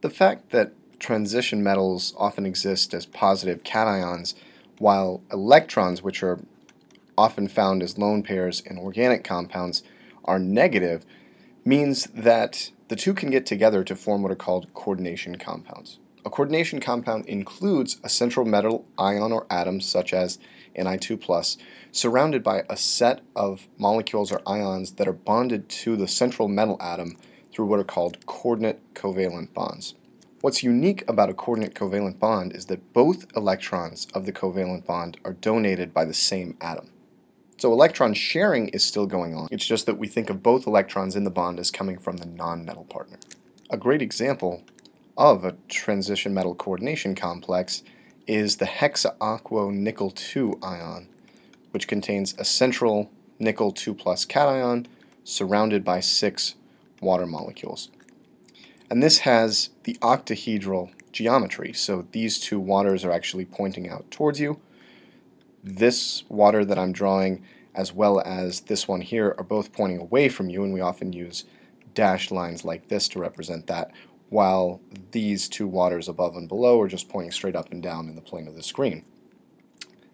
The fact that transition metals often exist as positive cations, while electrons, which are often found as lone pairs in organic compounds, are negative, means that the two can get together to form what are called coordination compounds. A coordination compound includes a central metal ion or atom, such as Ni2+, surrounded by a set of molecules or ions that are bonded to the central metal atom through what are called coordinate covalent bonds. What's unique about a coordinate covalent bond is that both electrons of the covalent bond are donated by the same atom. So electron sharing is still going on. It's just that we think of both electrons in the bond as coming from the non-metal partner. A great example of a transition metal coordination complex is the hexaaquo nickel 2 ion, which contains a central nickel 2 plus cation surrounded by six water molecules. And this has the octahedral geometry. So these two waters are actually pointing out towards you. This water that I'm drawing as well as this one here are both pointing away from you and we often use dashed lines like this to represent that while these two waters above and below are just pointing straight up and down in the plane of the screen.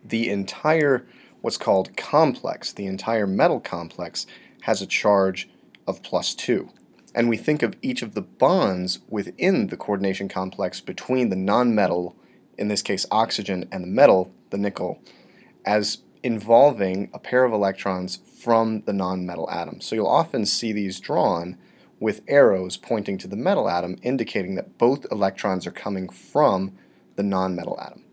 The entire what's called complex, the entire metal complex, has a charge of plus 2 and we think of each of the bonds within the coordination complex between the nonmetal, in this case oxygen, and the metal, the nickel, as involving a pair of electrons from the nonmetal atom. So you'll often see these drawn with arrows pointing to the metal atom indicating that both electrons are coming from the nonmetal atom.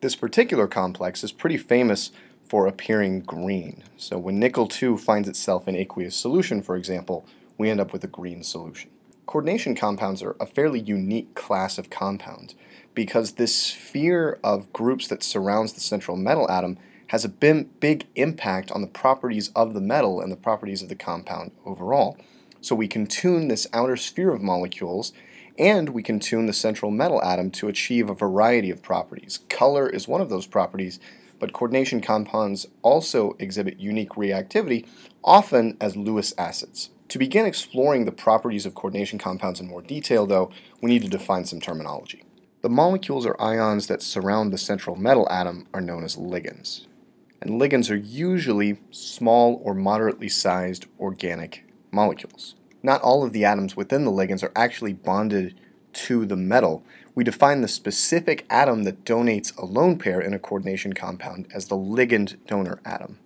This particular complex is pretty famous for appearing green. So when nickel 2 finds itself in aqueous solution, for example, we end up with a green solution. Coordination compounds are a fairly unique class of compounds because this sphere of groups that surrounds the central metal atom has a big impact on the properties of the metal and the properties of the compound overall. So we can tune this outer sphere of molecules and we can tune the central metal atom to achieve a variety of properties. Color is one of those properties, but coordination compounds also exhibit unique reactivity, often as Lewis acids. To begin exploring the properties of coordination compounds in more detail, though, we need to define some terminology. The molecules or ions that surround the central metal atom are known as ligands. And ligands are usually small or moderately sized organic molecules. Not all of the atoms within the ligands are actually bonded to the metal. We define the specific atom that donates a lone pair in a coordination compound as the ligand donor atom.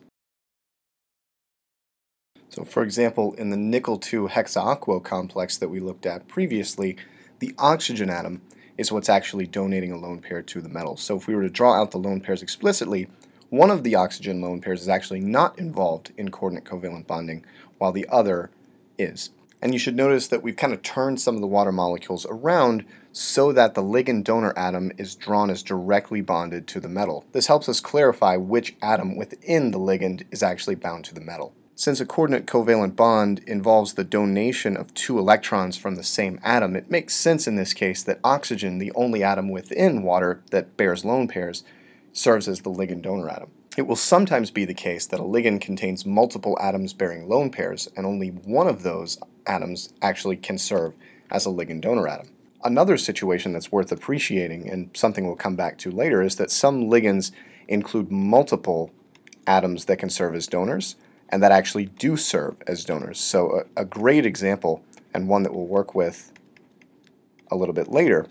So for example, in the nickel-2 hexaaquo complex that we looked at previously, the oxygen atom is what's actually donating a lone pair to the metal. So if we were to draw out the lone pairs explicitly, one of the oxygen lone pairs is actually not involved in coordinate covalent bonding, while the other is. And you should notice that we've kind of turned some of the water molecules around so that the ligand donor atom is drawn as directly bonded to the metal. This helps us clarify which atom within the ligand is actually bound to the metal. Since a coordinate covalent bond involves the donation of two electrons from the same atom, it makes sense in this case that oxygen, the only atom within water that bears lone pairs, serves as the ligand donor atom. It will sometimes be the case that a ligand contains multiple atoms bearing lone pairs, and only one of those atoms actually can serve as a ligand donor atom. Another situation that's worth appreciating, and something we'll come back to later, is that some ligands include multiple atoms that can serve as donors, and that actually do serve as donors. So a, a great example, and one that we'll work with a little bit later,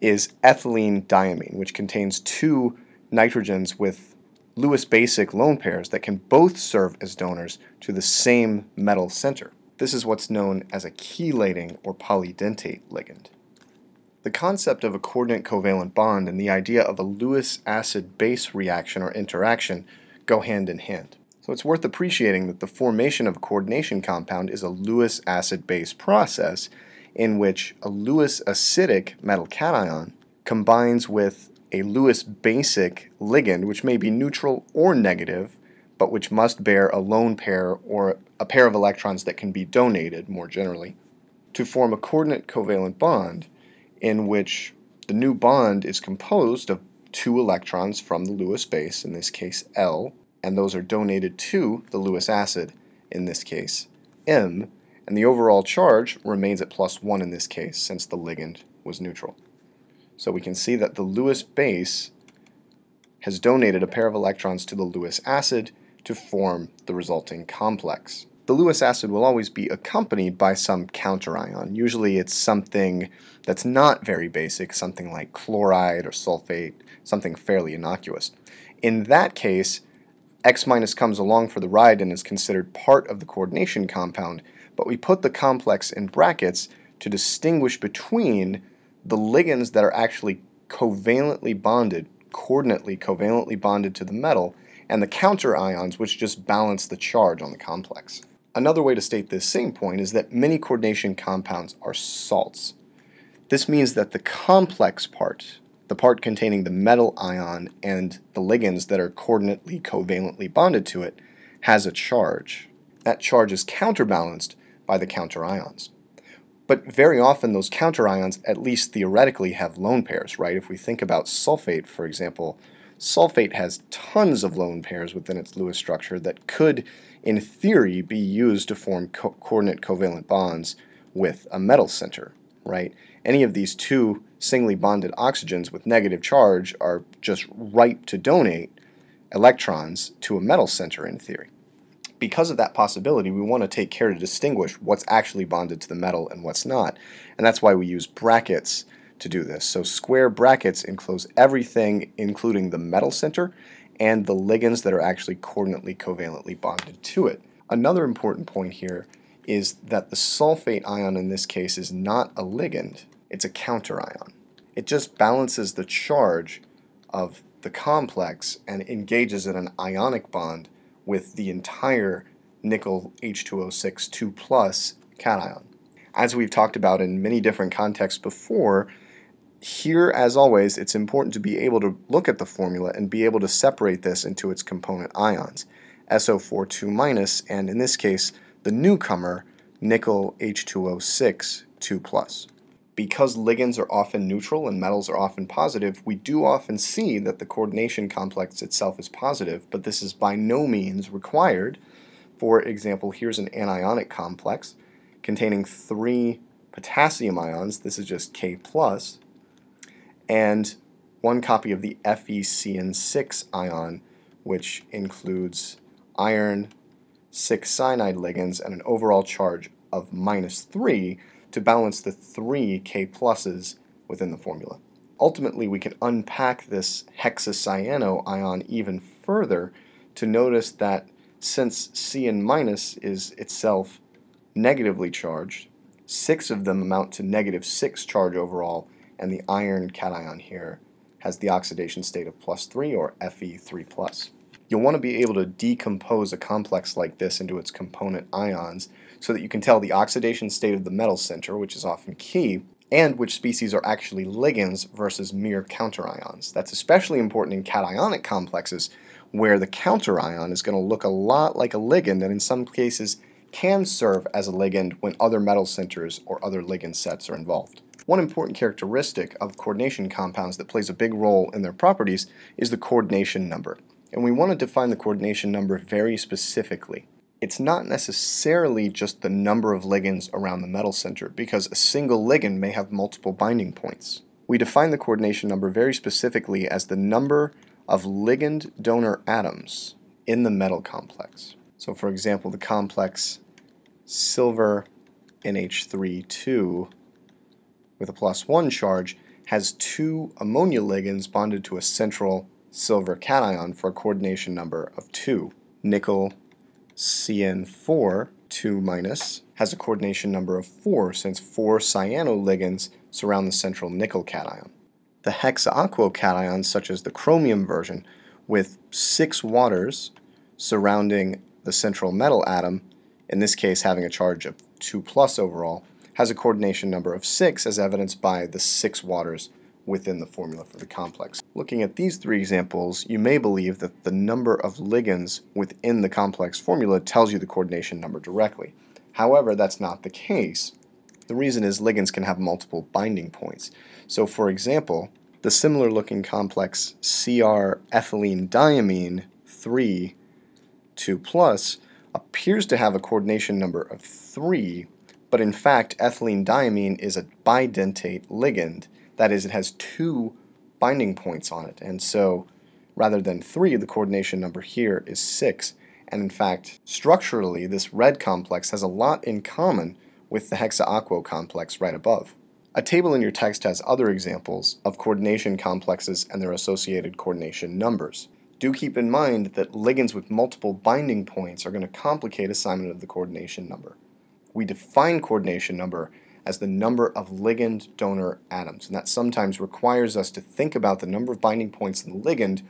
is ethylene diamine, which contains two nitrogens with Lewis basic lone pairs that can both serve as donors to the same metal center. This is what's known as a chelating or polydentate ligand. The concept of a coordinate covalent bond and the idea of a Lewis acid base reaction or interaction go hand in hand. So it's worth appreciating that the formation of a coordination compound is a Lewis acid-base process in which a Lewis acidic metal cation combines with a Lewis basic ligand, which may be neutral or negative, but which must bear a lone pair or a pair of electrons that can be donated more generally, to form a coordinate covalent bond in which the new bond is composed of two electrons from the Lewis base, in this case L, and those are donated to the Lewis acid, in this case M, and the overall charge remains at plus 1 in this case, since the ligand was neutral. So we can see that the Lewis base has donated a pair of electrons to the Lewis acid to form the resulting complex. The Lewis acid will always be accompanied by some counterion. Usually it's something that's not very basic, something like chloride or sulfate, something fairly innocuous. In that case, X minus comes along for the ride and is considered part of the coordination compound, but we put the complex in brackets to distinguish between the ligands that are actually covalently bonded, coordinately covalently bonded to the metal, and the counter ions which just balance the charge on the complex. Another way to state this same point is that many coordination compounds are salts. This means that the complex part, the part containing the metal ion and the ligands that are coordinately covalently bonded to it, has a charge. That charge is counterbalanced by the counter ions. But very often those counter ions, at least theoretically, have lone pairs, right? If we think about sulfate, for example, sulfate has tons of lone pairs within its Lewis structure that could, in theory, be used to form co coordinate covalent bonds with a metal center, right? Any of these two singly bonded oxygens with negative charge are just ripe to donate electrons to a metal center in theory because of that possibility, we want to take care to distinguish what's actually bonded to the metal and what's not. And that's why we use brackets to do this. So square brackets enclose everything, including the metal center and the ligands that are actually coordinately covalently bonded to it. Another important point here is that the sulfate ion in this case is not a ligand, it's a counter ion. It just balances the charge of the complex and engages in an ionic bond with the entire nickel H2O6 2 plus cation. As we've talked about in many different contexts before, here, as always, it's important to be able to look at the formula and be able to separate this into its component ions, SO4 2 minus, and in this case, the newcomer, nickel H2O6 2 plus. Because ligands are often neutral and metals are often positive, we do often see that the coordination complex itself is positive, but this is by no means required. For example, here's an anionic complex containing three potassium ions, this is just K+, plus, and one copy of the FeCN6 ion, which includes iron, six cyanide ligands, and an overall charge of minus 3, to balance the three K pluses within the formula. Ultimately, we can unpack this hexacyano ion even further to notice that since CN minus is itself negatively charged, six of them amount to negative six charge overall, and the iron cation here has the oxidation state of plus 3 or Fe3+. plus. You'll want to be able to decompose a complex like this into its component ions so that you can tell the oxidation state of the metal center, which is often key, and which species are actually ligands versus mere counterions. That's especially important in cationic complexes where the counterion is going to look a lot like a ligand and in some cases can serve as a ligand when other metal centers or other ligand sets are involved. One important characteristic of coordination compounds that plays a big role in their properties is the coordination number. And we want to define the coordination number very specifically it's not necessarily just the number of ligands around the metal center because a single ligand may have multiple binding points. We define the coordination number very specifically as the number of ligand donor atoms in the metal complex. So for example, the complex silver NH3 with a plus 1 charge has two ammonia ligands bonded to a central silver cation for a coordination number of 2. Nickel CN4, 2 minus, has a coordination number of 4 since 4 cyano-ligands surround the central nickel cation. The hexaaquo cations, such as the chromium version, with 6 waters surrounding the central metal atom, in this case having a charge of 2 plus overall, has a coordination number of 6 as evidenced by the 6 waters within the formula for the complex. Looking at these three examples, you may believe that the number of ligands within the complex formula tells you the coordination number directly. However, that's not the case. The reason is ligands can have multiple binding points. So for example, the similar looking complex Cr ethylene diamine 3 2 plus appears to have a coordination number of 3, but in fact ethylene diamine is a bidentate ligand. That is, it has two binding points on it, and so rather than three, the coordination number here is six. And in fact, structurally, this red complex has a lot in common with the hexaaquo complex right above. A table in your text has other examples of coordination complexes and their associated coordination numbers. Do keep in mind that ligands with multiple binding points are going to complicate assignment of the coordination number. We define coordination number as the number of ligand donor atoms, and that sometimes requires us to think about the number of binding points in the ligand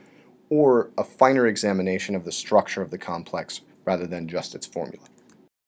or a finer examination of the structure of the complex rather than just its formula.